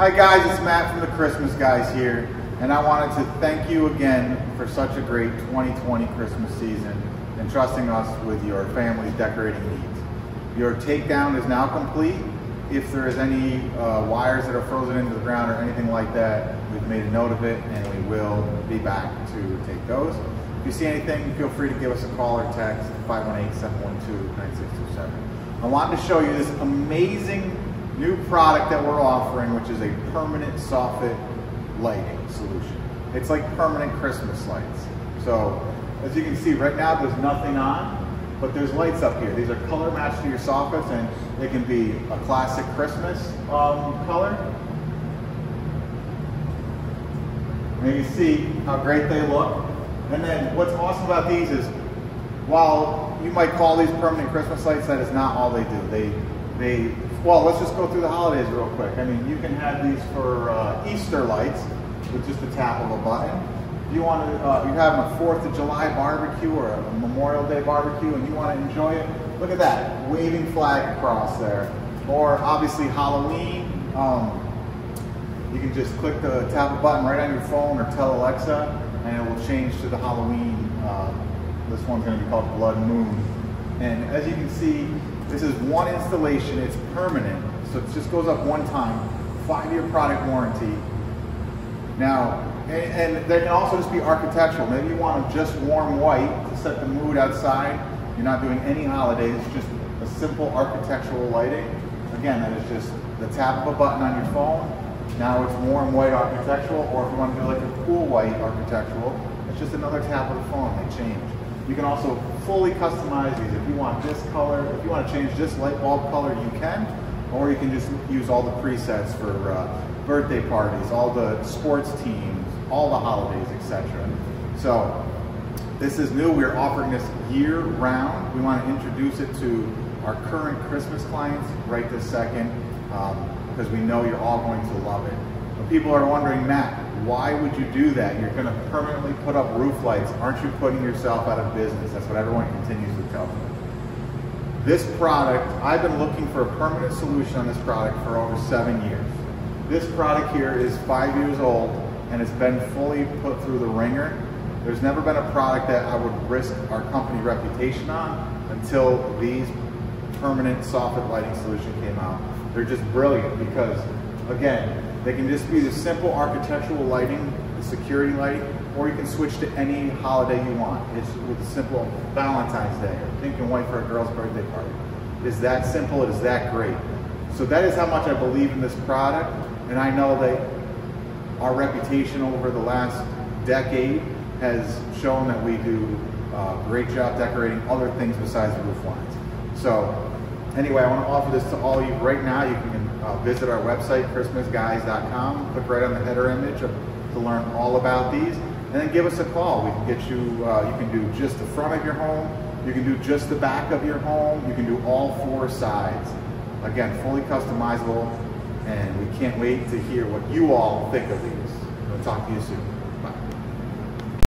Hi guys, it's Matt from the Christmas Guys here, and I wanted to thank you again for such a great 2020 Christmas season and trusting us with your family's decorating needs. Your takedown is now complete. If there is any uh, wires that are frozen into the ground or anything like that, we've made a note of it and we will be back to take those. If you see anything, feel free to give us a call or text 518-712-9627. I wanted to show you this amazing new product that we're offering, which is a permanent soffit lighting solution. It's like permanent Christmas lights. So as you can see right now, there's nothing on, but there's lights up here. These are color matched to your soffits and they can be a classic Christmas um, color. And you see how great they look. And then what's awesome about these is while you might call these permanent Christmas lights, that is not all they do. They, they, well, let's just go through the holidays real quick. I mean, you can have these for uh, Easter lights with just the tap of a button. If you want to, uh, you're having a 4th of July barbecue or a Memorial Day barbecue and you want to enjoy it, look at that, waving flag across there. Or obviously Halloween, um, you can just click the tap a button right on your phone or tell Alexa and it will change to the Halloween. Uh, this one's going to be called Blood Moon. And as you can see, this is one installation. It's permanent, so it just goes up one time. Five-year product warranty. Now, and, and, they can also just be architectural. Maybe you want just warm white to set the mood outside. You're not doing any holidays. Just a simple architectural lighting. Again, that is just the tap of a button on your phone now it's warm white architectural, or if you want to do like a cool white architectural, it's just another tap of the phone, they change. You can also fully customize these. If you want this color, if you want to change this light bulb color, you can, or you can just use all the presets for uh, birthday parties, all the sports teams, all the holidays, etc. So this is new. We're offering this year round. We want to introduce it to our current Christmas clients right this second. Um, because we know you're all going to love it. But people are wondering, Matt, why would you do that? You're going to permanently put up roof lights. Aren't you putting yourself out of business? That's what everyone continues to tell me. This product, I've been looking for a permanent solution on this product for over seven years. This product here is five years old and it's been fully put through the ringer. There's never been a product that I would risk our company reputation on until these permanent soffit lighting solution came out. They're just brilliant because, again, they can just be the simple architectural lighting, the security lighting, or you can switch to any holiday you want. It's with a simple Valentine's Day or pink and white for a girl's birthday party. It's that simple, it is that great. So that is how much I believe in this product, and I know that our reputation over the last decade has shown that we do a great job decorating other things besides the roof lines. So anyway, I want to offer this to all of you right now. You can uh, visit our website, christmasguys.com, click right on the header image of, to learn all about these, and then give us a call. We can get you, uh, you can do just the front of your home, you can do just the back of your home, you can do all four sides. Again, fully customizable, and we can't wait to hear what you all think of these. We'll talk to you soon.